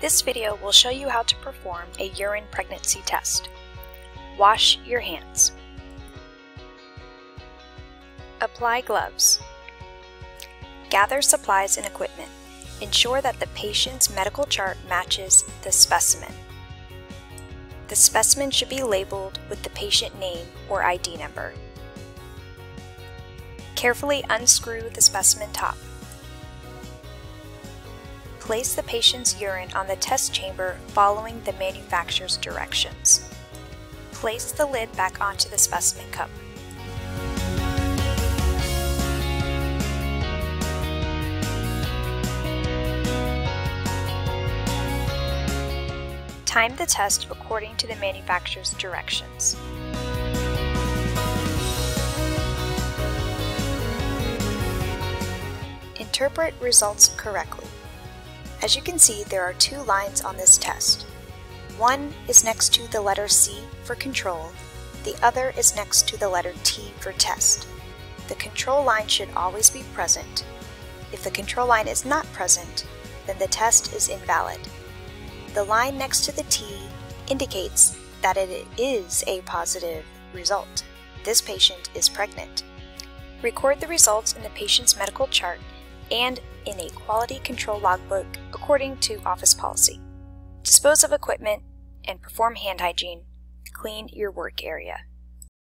This video will show you how to perform a urine pregnancy test. Wash your hands. Apply gloves. Gather supplies and equipment. Ensure that the patient's medical chart matches the specimen. The specimen should be labeled with the patient name or ID number. Carefully unscrew the specimen top. Place the patient's urine on the test chamber following the manufacturer's directions. Place the lid back onto the specimen cup. Time the test according to the manufacturer's directions. Interpret results correctly. As you can see, there are two lines on this test. One is next to the letter C for control, the other is next to the letter T for test. The control line should always be present. If the control line is not present, then the test is invalid. The line next to the T indicates that it is a positive result. This patient is pregnant. Record the results in the patient's medical chart and in a quality control logbook according to office policy. Dispose of equipment and perform hand hygiene. Clean your work area.